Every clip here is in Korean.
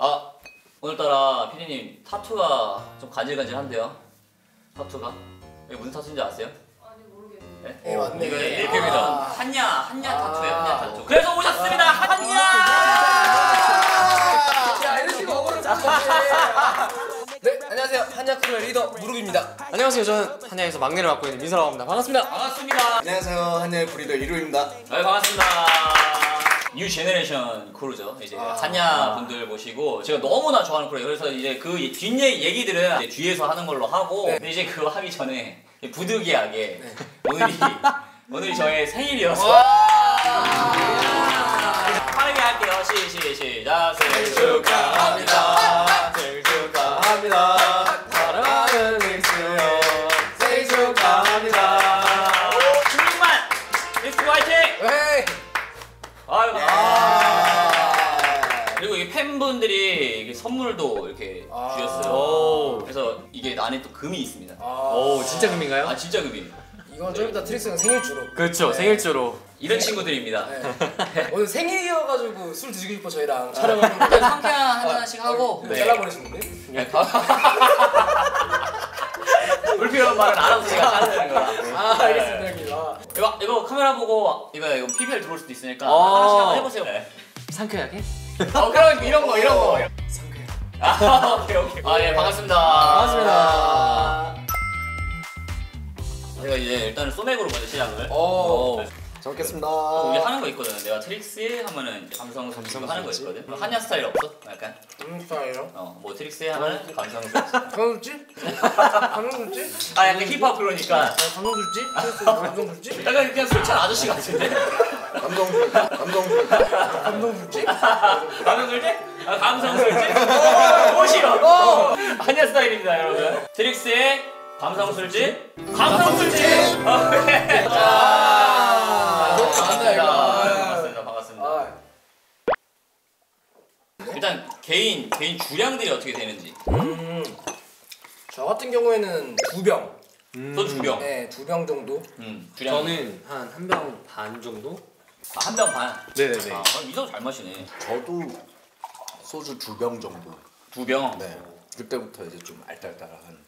아 오늘따라 피디님 타투가 좀 간질간질한데요. 타투가 이게 무슨 타투인지 아세요? 아니 모르겠네. 네? 예, 맞네. 이거. 아. 한야 한야 타투예요. 아. 한야 타투. 그래서 오셨습니다. 한야. 야 이러시면 억울해. 네 안녕하세요 한야 크루의 리더 무릎입니다. 안녕하세요. 저는 한야에서 막내를 맡고 있는 민서라고 합니다. 반갑습니다. 반갑습니다. 안녕하세요 한야 서브 리더 이루입니다. 네 반갑습니다. new generation 크루죠. 이제 한야 분들 모시고 제가 너무나 좋아하는 크루예요. 그래서 이제 그 뒷얘기 얘기들은 이제 뒤에서 하는 걸로 하고 네. 근데 이제 그거 하기 전에 부득이하게 오늘이 오늘이 저의 생일이어서 빠르게 할게요. 시, 시, 시작. 생일 축하합니다. 생일 축하합니다. 선물도 이렇게 아. 주셨어요. 오. 그래서 이게 안에 또 금이 있습니다. 아. 오, 진짜 금인가요? 아 진짜 금입니다. 이건 좀 이따 트릭스는 생일주로. 그렇죠. 네. 생일주로. 이런 친구들입니다. 네. 오늘 생일이어가지고 술 드시고 싶어 저희랑 촬영하는 일단 상쾌한 한 잔씩 하고 네. 잘라버리시는데? 네. 불필요한 말은 알아서 제가 자르는 거라. 아 알겠습니다 형님. 아. 이거 이거 카메라 보고 이거 이거 PPL 들어올 수도 있으니까 어. 하나씩 한번 해보세요. 네. 상쾌하게? 어 그럼 이런 거 이런 거. 아 오케이 오케이. 아 예 반갑습니다. 반갑습니다. 제가 이제 일단은 소맥으로 먼저 시작을. 오. 잘 먹겠습니다. 우리 하는 거 있거든. 내가 트릭스에 하면은 감성 감성 하는 거 있거든. 그럼 한야 스타일 없어? 약간. 음 스타일이요? 어, 뭐 트릭스에 하면은 감성. 감성술지? 감성술지? 아, 약간 힙합 그러니까. 감성술지? 감성술지? 약간 그냥 술 취한 아저씨 같은데. 감동술. 감동술. 감성술지? 감성 술지? 아, 감성 술지? 오시오. 한야 스타일입니다, 여러분. 트릭스의 감성 술지? 감성 술지. 어, 네. 아, 너무 많네, 이거. 반갑습니다. 반갑습니다. 아, 일단 개인 개인 주량들이 어떻게 되는지. 음, 저 같은 경우에는 두 병. 또 주병. 네, 두 병 정도. 음, 주량. 저는 한 한 병 반 정도? 아, 한병 반. 네네네. 아, 이도 잘 마시네. 저도 소주 두 병 정도. 두 병. 네. 그때부터 이제 좀 알딸딸한.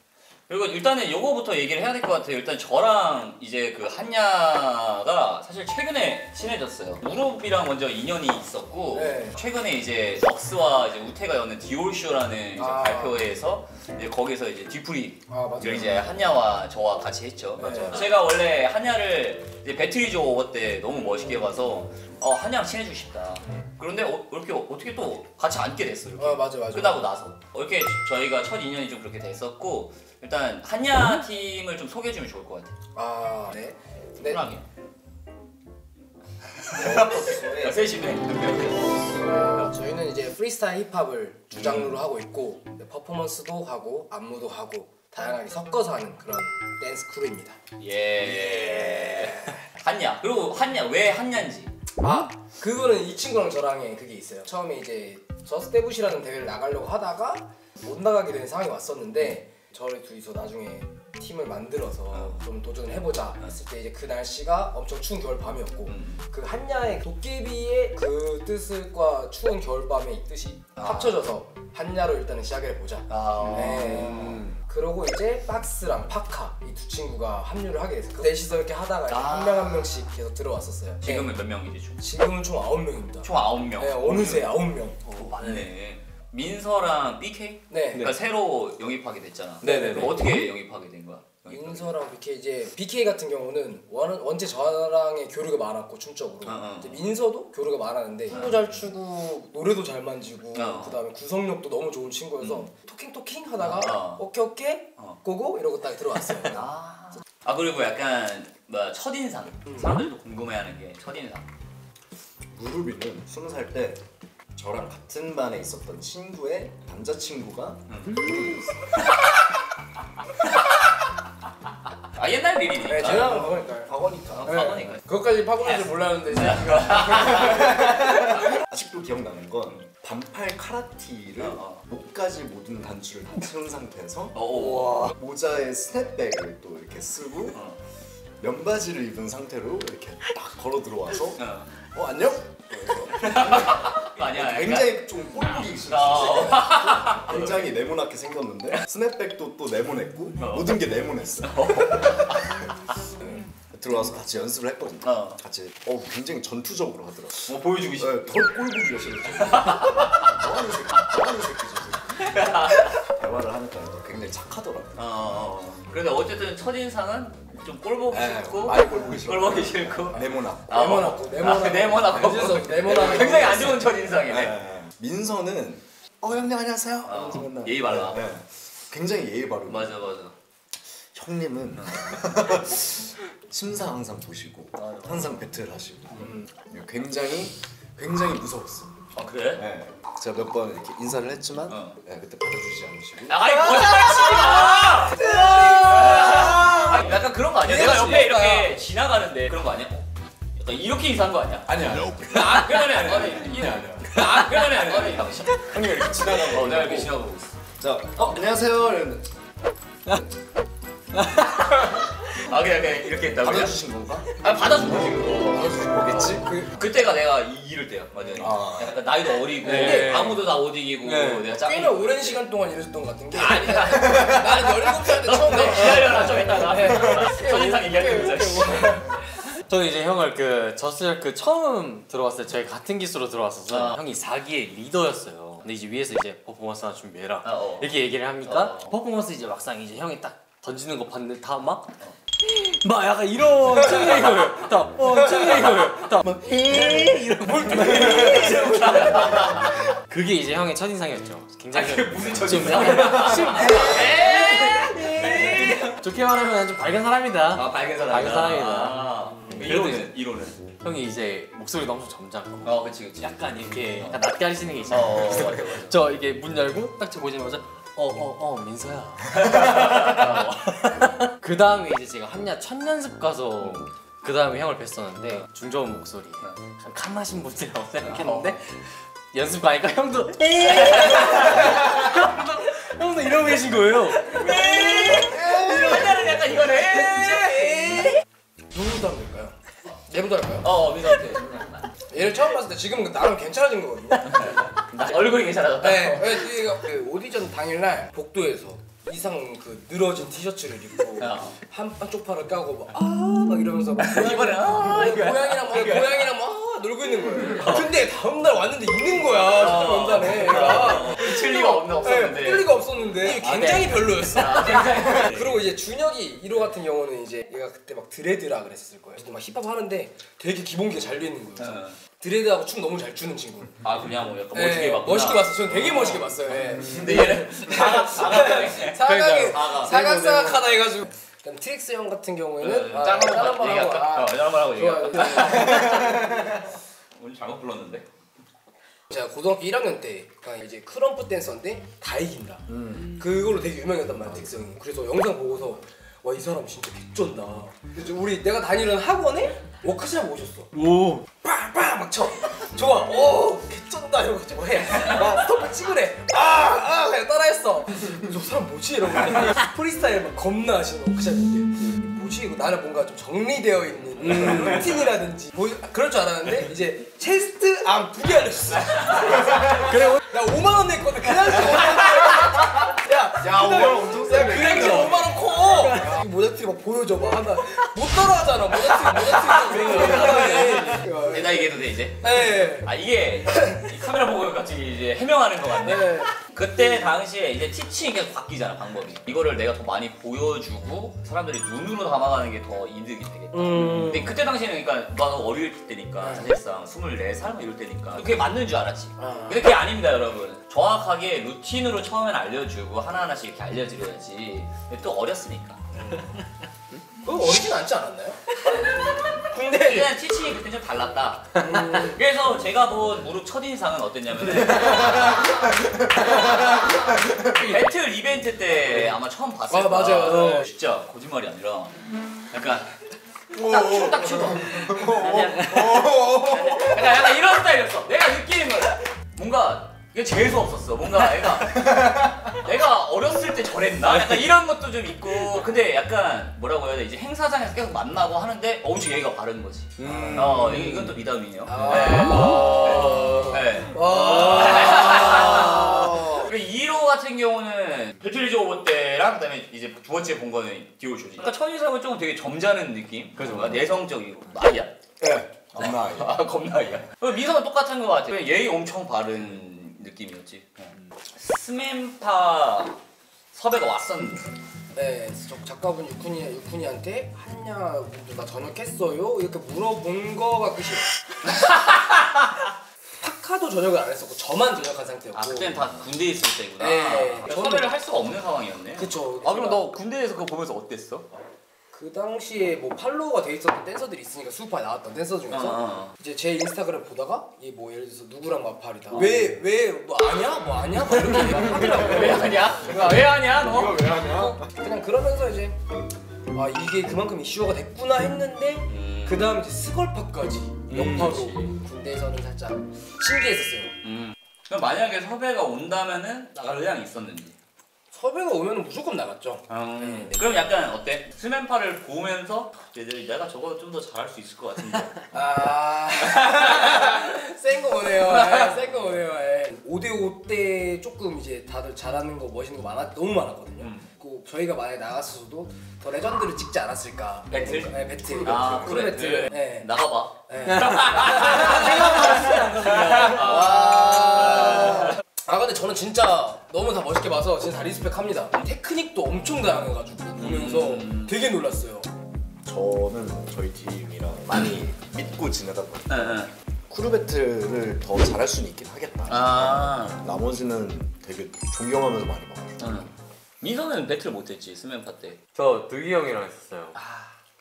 그리고 일단은 요거부터 얘기를 해야 될 것 같아요. 일단 저랑 이제 그 한야가 사실 최근에 친해졌어요. 무릎이랑 먼저 인연이 있었고 네. 최근에 이제 럭스와 이제 우태가 여는 디올쇼라는 이제 아. 발표회에서 이제 거기서 이제 뒤풀이 아, 맞아요. 이제 한야와 저와 같이 했죠. 맞아요. 제가 원래 한야를 이제 배틀리즈 오버 때 너무 멋있게 봐서 어 한야랑 친해지고 싶다. 그런데 어, 이렇게 어떻게 또 같이 앉게 됐어요. 이렇게. 아, 맞아, 맞아. 끝나고 나서 이렇게 저희가 첫 인연이 좀 그렇게 됐었고 일단 한야 팀을 좀 소개해주면 좋을 것 같아요. 아, 네. 네. 편하게. 셋이네. 어, 저희는 이제 프리스타일 힙합을 주 장르로 하고 있고 네, 퍼포먼스도 하고 안무도 하고 다양하게 섞어서 하는 그런 댄스 크루입니다. 예. 한야. 그리고 한야 왜 한야인지. 아 그거는 이 친구랑 저랑의 그게 있어요. 처음에 이제 저스테부시라는 대회를 나가려고 하다가 못 나가게 된 상황이 왔었는데 저희 둘이서 나중에 팀을 만들어서 좀 도전을 해보자 했을 때 이제 그 날씨가 엄청 추운 겨울 밤이었고 음. 그 한야의 도깨비의 그 뜻과 추운 겨울 밤의 뜻이 아. 합쳐져서 한야로 일단은 시작을 해보자. 아. 네. 그러고 이제 박스랑 파카 이 두 친구가 합류를 하게 됐어요. 그 넷이서 이렇게 하다가 아. 한명 한 명씩 계속 들어왔었어요. 지금은 네. 몇 명이지 총? 지금은 총 아홉 명입니다. 총 아홉 명. 네, 어느새 아홉 명. 오, 맞네. 민서랑 BK? 네. 그러니까 새로 영입하게 됐잖아. 네네네. 그럼 어떻게 영입하게 된 거야? 민서랑 BK 이제 BK 같은 경우는 원, 원체 저랑의 교류가 많았고 춤적으로 어, 어. 이제 민서도 교류가 많았는데 춤도 잘 추고 노래도 잘 만지고 어. 그다음에 구성력도 너무 좋은 친구여서 토킹 토킹 하다가 어. 오케이 오케이 어. 고고 이러고 딱 들어왔어요. 아. 아 그리고 약간 뭐 첫인상. 사람들도 궁금해하는 게 첫인상. 무릎이는 스무 살 때 저랑 같은 반에 있었던 친구의 남자친구가 무릎이었어요. 아 옛날 일이니까. 네, 제가 그거니까요. 과거니까. 어, 과거니까. 그것까지 파고날 줄 몰랐는데 제가 아직도 기억나는 건 반팔 카라티를 어, 어. 목까지 모든 단추를 다 채운 상태에서 어, 오. 모자에 스냅백을 또 이렇게 쓰고 어. 면바지를 입은 상태로 이렇게 딱 걸어 들어와서 어. 어 안녕? 아니야. 그러니까? 굉장히 좀 꼴보기 싫어. 어. 굉장히 네모나게 생겼는데 스냅백도 또 네모냈고 어. 모든 게 네모냈어. 들어와서 같이 연습을 했거든요. 어. 같이 어 굉장히 전투적으로 하더라고. 뭐 보여주고 싶어. 네, 더 꼴보기가 싫어. 뭐하는 새끼, 뭐하는 새끼지. 대화를 하니까 굉장히 착하더라고. 어, 어. 그런데 어쨌든 첫 인상은 좀 꼴 보기 네, 싫고 많이 꼴 보기 싫어. 꼴보기 싫고 네모나. 아, 네모나고, 어. 네모나고. 아, 네모나고 그래서 네모나고. 굉장히 안 좋은 첫 인상이네 네. 민서는 어 형님 안녕하세요. 어, 맨날. 예의 바르다. 네. 굉장히 예의 바르고. 맞아 맞아 형님은 심사 항상 보시고 항상 배틀 하시고 굉장히 굉장히 무서웠어. 아 그래? 네. 제가 몇 번 이렇게 인사를 했지만 어. 네, 그때 받아주지 않으시고 아이 거짓말 치지 마! 약간 그런 거 아니야? 내가 옆에 이렇게 지나가는데 그런 거 아니야? 약간 이렇게 인사한 거 아니야? 아니야 아 그러네 아니 아니야 아니야 아 그러네 아니 형님 이렇게 지나가고 어 내가 이렇게 지나가고 있어. 자, 어 안녕하세요. 이랬는데. 아 그냥 그냥 이렇게 했다고 받아주신 건가? 아 받아준 거지 그때가 내가 이, 이럴 때야 맞아 아. 약간 나이도 어리고 네. 아무도 다못 이기고 네. 내가 짝 꽤나 오랜 시간 동안 이랬던 것 같은 게 아니야 나는 17살 때 처음 너내 기다려라 좀 이따가 첫인상 얘기하면서 저는 이제 형을 그 저스트 그 처음 들어왔을 때 저희 같은 기수로 들어왔어서 어. 형이 4기의 리더였어요. 근데 이제 위에서 이제 퍼포먼스 하나 준비해라 아, 어. 이렇게 얘기를 하니까 어. 퍼포먼스 이제 막상 이제 형이 딱 던지는 거 봤는데 다 막 막 약간 이런 찔리고를 다어 찔리고를 다막 이런 뭘 그게 이제 형의 첫인상이었죠. 굉장히 그게 무슨 좀 첫인상? 심- 좋게 말하면 좀 밝은 사람이다. 아 밝은 사람이다 밝은 사람이다. 아, 이론은 이론은 형이 이제 목소리도 엄청 점잖고 어 그치 그치 약간 이렇게 약간 낯게 하시는 게 있어요. 어 맞아 맞아 저 이게 문 열고 딱저 보자마자 어어어 민서야. 그 다음에 이제 제가 한야 첫 연습 가서 그 다음에 형을 뵀었는데 중저음 목소리. 참 칸하신 분이라고 생각했는데 연습 가니까 형도 형도 형도 이러고 계신 거예요. 한자는 약간 이거네. 누구 닮을까요? 얘부터 할까요? 어 민서한테 얘를 처음 봤을 때 지금은 나름 괜찮아진 거거든요. 나 얼굴이 괜찮아졌다. 네, 네, 그 오디션 당일날 복도에서 이상 그 늘어진 티셔츠를 입고 어. 한, 한쪽 팔을 까고 막아막 이러면서 막 이번에 아 이거야 고양이랑 막 고양이랑 막 놀고 있는 거예요. 근데 다음 날 왔는데 있는 거야 원단에. 얘가. 틀 리가 네, 없었는데 뜰 리가 없었는데 굉장히 별로였어. 아, 그리고 이제 준혁이 1호 같은 경우는 이제 얘가 그때 막 드레드라 그랬을 거예요. 막 힙합 하는데 되게 기본기가 잘돼 있는 거예요. 어. 드레드하고 춤 너무 잘 추는 친구. 아 그냥 뭐 약간 네, 멋지게 봤구나 멋있게 봤어. 저는 되게 멋있게 봤어요. 예. 근데 얘는 사각 사각형이네 사각이 사각. 사각 사각하다 해가지고. 그다음 트릭스 형 같은 경우에는 아, 짠짠 한번 한번 얘기할까? 하고, 아, 어짠 한 번 하고. 얘기할까? 오늘 잘못 불렀는데 제가 고등학교 1학년 때 이제 krump 댄서인데 다 이긴다. 그걸로 되게 유명했단 말이야 트릭스 형이. 그래서 영상 보고서 와 이 사람 진짜 개쩐다. 우리 내가 다니는 학원에 워크샵 오셨어. 오. 빵빵 막 쳐. 좋아. 오 개쩐다 이러고 해. 막 stomp을 찍으래. 아아 그냥 따라했어. 저 사람 뭐지 이러고 프리스타일 막 겁나 하시는 워크샵인데 뭐지 이거 나는 뭔가 좀 정리되어 있는 루틴이라든지 뭐, 그럴 줄 알았는데 이제 chest arm 두 개 알려줬어. 그래 나 5만 원 냈거든. 그 당시 5만 원. 야, 야, 5만 원 엄청 야, 세네. 그 당시 5만 원 커. 이 모자트리 막 보여줘 봐. 하나 못 따라하잖아. 모자트리 모자트리. 내가 얘기해도 돼 이제? 네. 아 이게 이 카메라 보고 같이 이제 해명하는 거 같네 네. 그때 당시에 이제 teaching이 계속 바뀌잖아 방법이 이거를 내가 더 많이 보여주고 사람들이 눈으로 담아가는 게 더 이득이 되겠다 음. 근데 그때 당시에는 그러니까 나도 어릴 때니까 사실상 24살 뭐 이럴 때니까 그게 맞는 줄 알았지 아. 근데 그게 아닙니다 여러분 정확하게 루틴으로 처음엔 알려주고 하나하나씩 이렇게 알려드려야지 근데 또 어렸으니까 그거 어리진 않지 않았나요? 근데 그냥 티칭이 그때 좀 달랐다. 그래서 제가 본 무릎 첫인상은 어땠냐면 배틀 이벤트 때 아마 처음 봤을 아, 거야. 맞아요. 어, 진짜 거짓말이 아니라. 약간 딱춤딱 추고 약간, 약간 이런 스타일이었어. 내가 느끼는 거야. 뭔가 이게 재수 없었어. 뭔가 애가 내가 어렸을 때 저랬나? 약간 네. 이런 것도 좀 있고 근데 약간 뭐라고 해야 돼? 이제 행사장에서 계속 만나고 하는데 어우 얘가 바른 거지. 음. 어 이건 또 미담이에요. 아. 네. 아. 네. 아. 2호 같은 경우는 배틀리즈 오버 때랑 그다음에 이제 두 번째 본 거는 디오쇼지. 그러니까 천이상은 좀 되게 점잖은 느낌. 그래서 뭔가 내성적이고 아이야. 예. 겁나 아이야. 겁나 아이야. 그리고 미성은 똑같은 거 같아. 예의 엄청 바른 느낌이었지. 스맨파 섭외가 왔었는데. 네, 저 작가분 유쿠니 유쿠니한테 한냐 나 전역했어요 이렇게 물어본 거가 끝이에요. 파카도 전역을 안 했었고 저만 전역한 상태였고. 아 그때는 다 군대에 있을 때구나. 네. 그러니까 섭외를 할 수가 없는 상황이었네. 그쵸. 아 그럼 너 군대에서 그거 보면서 어땠어? 그 당시에 뭐 팔로워가 돼 있었던 댄서들이 있으니까 수우파에 나왔던 댄서 중에서 어, 어. 이제 제 인스타그램 보다가 이 뭐 예를 들어서 누구랑 어. 마팔이다. 왜 왜 뭐 아냐 뭐 아냐 막 이렇게 얘기를 하더라고요. 왜 하냐? 왜 하냐 너? 왜 하냐? 그냥 그러면서 이제 아 이게 그만큼 이슈가 됐구나 했는데 음. 그 다음 이제 스걸파까지 역파로 군대에서는 살짝 신기했었어요. 음. 그럼 만약에 섭외가 온다면은 나갈 의향이 있었는지. 섭외가 오면 무조건 나갔죠. 음. 그럼 약간 어때? 스맨파를 보면서 얘들 내가 저거 좀 더 잘할 수 있을 것 같은데. 아, 센 거 오네요. 센거 오네요. 5대5 때 조금 이제 다들 잘하는 거 멋있는 거 많았 너무 많았거든요. 음. 그 저희가 만약에 나갔어도 더 레전드를 찍지 않았을까. 배틀? 네, 배틀. 아, 프로 배틀. 네. 나가봐. 네. 와. 아 근데 저는 진짜 너무 다 멋있게 봐서 진짜 다 respect합니다. 테크닉도 엄청 다양해가지고 보면서 음. 되게 놀랐어요. 저는 저희 팀이랑 많이 믿고 지내다 보니까 응, 응. 크루 배틀을 더 잘할 수는 있긴 하겠다. 아. 나머지는 되게 존경하면서 많이 봐요. 응. 민서는 배틀 못했지 스맨파 때. 저 득이 형이랑 했었어요.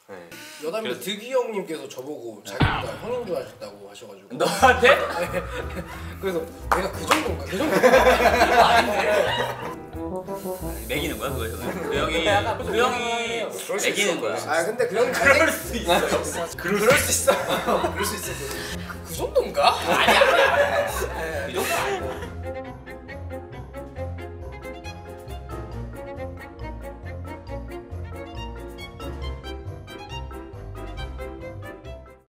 네. 여담인데 그래서- 득이 형님께서 저보고 자기보다 형인 줄 아셨다고 하셔가지고 너한테? 그래서 내가 그 정도인가? 그 정도인가? 매기는 거야 그거? 그 형이 그 형이 매기는 거야. 아 근데 그 형이 그럴 수 있어요. 그럴 수 있어 그럴 수 있어 그, 그 정도인가? 이 정도 아니고.